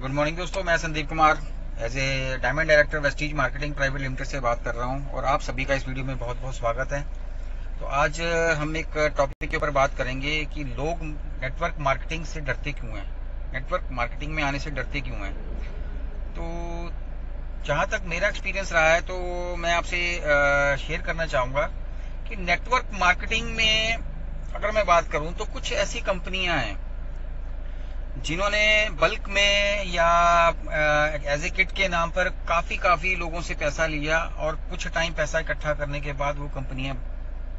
Good morning दोस्तों, मैं Sandeep Kumar. As a diamond director Vestige marketing private limited से बात कर रहा हूँ और आप सभी का इस वीडियो में बहुत बहुत स्वागत है। तो आज हम एक टॉपिक के ऊपर बात करेंगे कि लोग नेटवर्क मार्केटिंग से डरते क्यों हैं? नेटवर्क मार्केटिंग में आने से डरते क्यों हैं? तो जहाँ तक मेरा एक्सपीरियंस रहा है तो मैं आपसे शेयर करना चाहूँगा कि नेटवर्क मार्केटिंग में अगर मैं बात करूँ तो कुछ ऐसी कंपनियाँ हैं जिन्होंने बल्क में या एज ए किट के नाम पर काफ़ी काफ़ी लोगों से पैसा लिया और कुछ टाइम पैसा इकट्ठा करने के बाद वो कंपनियाँ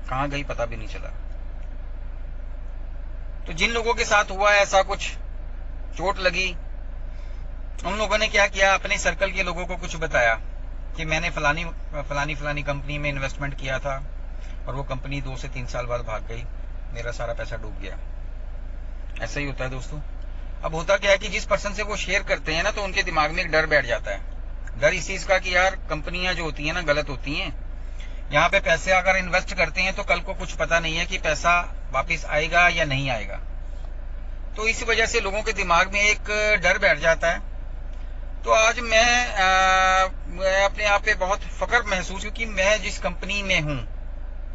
कहाँ गई पता भी नहीं चला। तो जिन लोगों के साथ हुआ ऐसा कुछ, चोट लगी, उन लोगों ने क्या किया? अपने सर्कल के लोगों को कुछ बताया कि मैंने फलानी फलानी फलानी कंपनी में इन्वेस्टमेंट किया था और वो कंपनी दो से तीन साल बाद भाग गई। मेरा सारा पैसा डूब गया। ऐसा ही होता है दोस्तों। अब होता क्या है कि जिस पर्सन से वो शेयर करते हैं ना तो उनके दिमाग में एक डर बैठ जाता है। डर इस चीज़ का कि यार कंपनियाँ जो होती है ना गलत होती हैं। यहाँ पे पैसे अगर इन्वेस्ट करते हैं तो कल को कुछ पता नहीं है कि पैसा वापस आएगा या नहीं आएगा। तो इस वजह से लोगों के दिमाग में एक डर बैठ जाता है। तो आज मैं, आ, मैं अपने आप पे बहुत फकर महसूस हूँ कि मैं जिस कंपनी में हूँ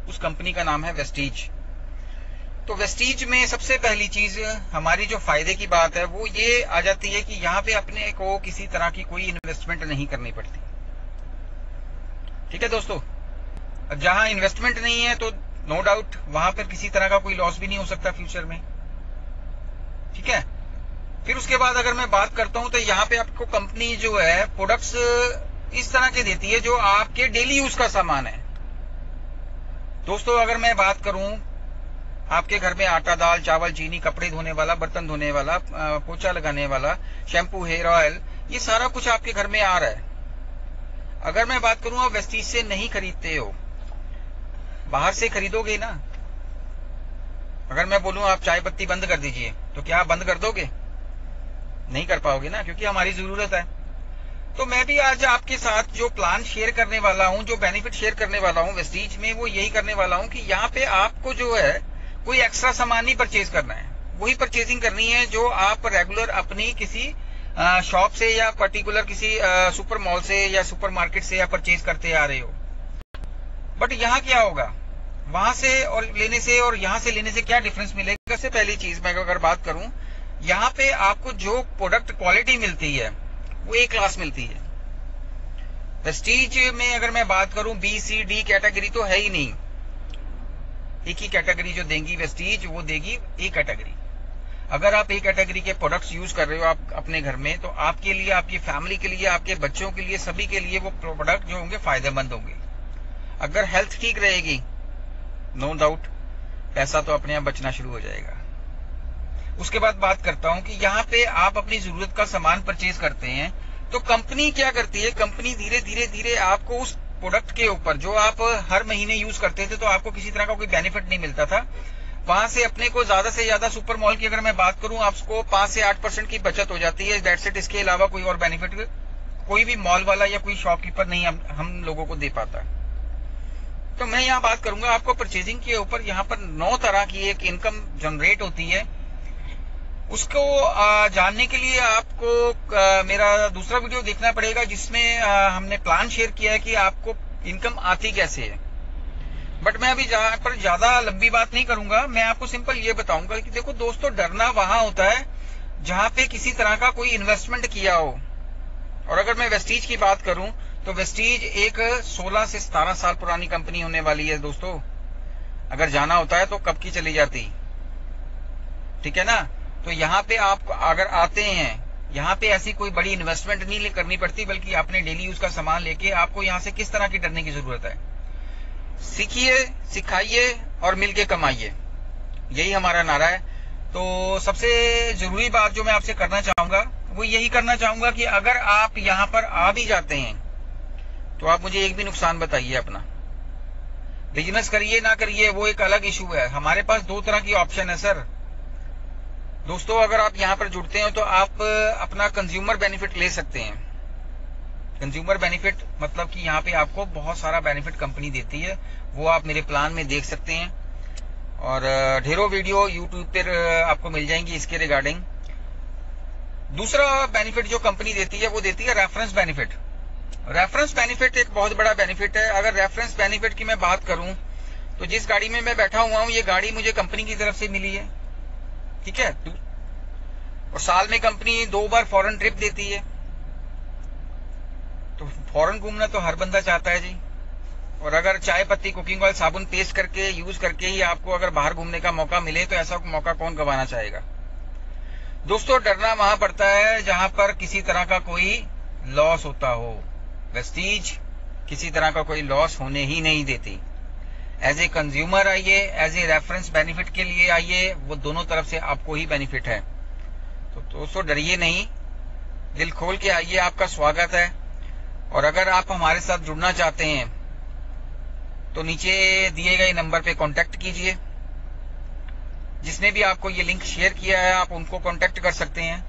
उस कंपनी का नाम है वेस्टीज तो वेस्टीज में सबसे पहली चीज़, हमारी जो फ़ायदे की बात है, वो ये आ जाती है कि यहाँ पे अपने को किसी तरह की कोई इन्वेस्टमेंट नहीं करनी पड़ती। ठीक है दोस्तों? जहाँ इन्वेस्टमेंट नहीं है तो नो डाउट वहाँ पर किसी तरह का कोई लॉस भी नहीं हो सकता फ्यूचर में। ठीक है? फिर उसके बाद अगर मैं बात करता हूँ तो यहाँ पे आपको कंपनी जो है प्रोडक्ट्स इस तरह के देती है जो आपके डेली यूज़ का सामान है। दोस्तों, अगर मैं बात करूँ आपके घर में आटा दाल, चावल, चीनी, कपड़े धोने वाला, बर्तन धोने वाला पोछा लगाने वाला, शैम्पू, हेयर ऑयल, ये सारा कुछ आपके घर में आ रहा है। अगर मैं बात करूँ, आप वेस्टीज से नहीं खरीदते हो। बाहर से खरीदोगे ना। अगर मैं बोलूँ, आप चाय पत्ती बंद कर दीजिए तो क्या आप बंद कर दोगे? नहीं कर पाओगे ना, क्योंकि हमारी ज़रूरत है। तो मैं भी आज आपके साथ जो प्लान शेयर करने वाला हूँ, जो बेनिफिट शेयर करने वाला हूँ वेस्टीज में, वो यही करने वाला हूँ कि यहाँ पे आपको जो है कोई एक्स्ट्रा सामान नहीं परचेज करना है। वही परचेजिंग करनी है जो आप रेगुलर अपनी किसी शॉप से या पर्टिकुलर किसी सुपर मॉल से या सुपर मार्केट से या परचेज करते आ रहे हो। बट यहाँ क्या होगा? वहाँ से और लेने से और यहाँ से लेने से क्या डिफरेंस मिलेगा? सबसे पहली चीज़ मैं अगर बात करूँ, यहाँ पे आपको जो प्रोडक्ट क्वालिटी मिलती है, वो एक क्लास मिलती है। प्रेस्टीज में अगर मैं बात करूँ बी सी डी कैटेगरी तो है ही नहीं। एक ही कैटेगरी जो देंगी वेस्टीज वो देगी ए कैटेगरी अगर आप ए कैटेगरी के प्रोडक्ट्स यूज़ कर रहे हो आप अपने घर में तो आपके लिए, आपकी फैमिली के लिए, आपके बच्चों के लिए, सभी के लिए वो प्रोडक्ट जो होंगे फ़ायदेमंद होंगे. अगर हेल्थ ठीक रहेगी नो डाउट पैसा तो अपने आप बचना शुरू हो जाएगा. उसके बाद बात करता हूँ कि यहाँ पे आप अपनी ज़रूरत का सामान परचेज करते हैं तो कंपनी क्या करती है? कंपनी धीरे धीरे धीरे आपको उस प्रोडक्ट के ऊपर जो आप हर महीने यूज़ करते थे तो आपको किसी तरह का कोई बेनिफिट नहीं मिलता था। वहाँ से अपने को ज़्यादा से ज़्यादा सुपर मॉल की अगर मैं बात करूँ आपको पाँच से आठ परसेंट की बचत हो जाती है। डेट सेट इसके अलावा कोई और बेनिफिट कोई भी मॉल वाला या कोई शॉपकीपर नहीं हम, हम लोगों को दे पाता। तो मैं यहाँ बात करूँगा आपको परचेजिंग के ऊपर। यहाँ पर नौ तरह की एक इनकम जनरेट होती है। उसको जानने के लिए आपको मेरा दूसरा वीडियो देखना पड़ेगा जिसमें हमने प्लान शेयर किया है कि आपको इनकम आती कैसे है। बट मैं अभी जहाँ पर ज़्यादा लंबी बात नहीं करूँगा, मैं आपको सिंपल ये बताऊँगा कि देखो दोस्तों, डरना वहाँ होता है जहाँ पे किसी तरह का कोई इन्वेस्टमेंट किया हो। और अगर मैं वेस्टीज की बात करूँ तो वेस्टीज एक 16 से 17 साल पुरानी कंपनी होने वाली है दोस्तों। अगर जाना होता है तो कब की चली जाती? ठीक है ना? तो यहाँ पे आप अगर आते हैं, यहाँ पे ऐसी कोई बड़ी इन्वेस्टमेंट नहीं करनी पड़ती, बल्कि आपने डेली यूज़ का सामान लेके आपको यहाँ से किस तरह की डरने की ज़रूरत है? सीखिए, सिखाइए और मिलके कमाइए। यही हमारा नारा है। तो सबसे ज़रूरी बात जो मैं आपसे करना चाहूँगा, वो यही करना चाहूँगा कि अगर आप यहाँ पर आ भी जाते हैं तो आप मुझे एक भी नुकसान बताइए अपना। बिज़नेस करिए ना करिए, वो एक अलग इशू है। हमारे पास दो तरह की ऑप्शन है सर दोस्तों, अगर आप यहाँ पर जुड़ते हैं तो आप अपना कंज्यूमर बेनिफिट ले सकते हैं। कंज्यूमर बेनिफिट मतलब कि यहाँ पे आपको बहुत सारा बेनिफिट कंपनी देती है। वो आप मेरे प्लान में देख सकते हैं। और ढेरों वीडियो यूट्यूब पर आपको मिल जाएँगी इसके रिगार्डिंग दूसरा बेनिफिट जो कंपनी देती है, वो देती है रेफरेंस बेनिफिट रेफरेंस बेनिफिट एक बहुत बड़ा बेनिफिट है। अगर रेफरेंस बेनिफिट की मैं बात करूँ तो जिस गाड़ी में मैं बैठा हुआ हूँ, ये गाड़ी मुझे कंपनी की तरफ़ से मिली है। ठीक है? और साल में कंपनी दो बार फॉरेन ट्रिप देती है। तो फॉरेन घूमना तो हर बंदा चाहता है जी। और अगर चाय पत्ती कुकिंग ऑयल साबुन पेस्ट करके यूज़ करके ही आपको अगर बाहर घूमने का मौका मिले तो ऐसा मौका कौन गंवाना चाहेगा? दोस्तों, डरना वहाँ पड़ता है जहाँ पर किसी तरह का कोई लॉस होता हो। वेस्टीज किसी तरह का कोई लॉस होने ही नहीं देती। एज ए कंज्यूमर आइए एज ए रेफरेंस बेनिफिट के लिए आइए, वो दोनों तरफ़ से आपको ही बेनिफिट है। तो दोस्तों, डरिए नहीं। दिल खोल के आइए, आपका स्वागत है। और अगर आप हमारे साथ जुड़ना चाहते हैं तो नीचे दिए गए नंबर पे कांटेक्ट कीजिए। जिसने भी आपको ये लिंक शेयर किया है, आप उनको कांटेक्ट कर सकते हैं।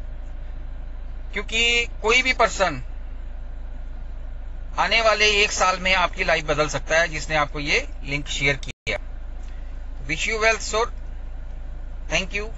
क्योंकि कोई भी पर्सन आने वाले एक साल में आपकी लाइफ बदल सकता है, जिसने आपको ये लिंक शेयर किया। Wish you wealth sour thank you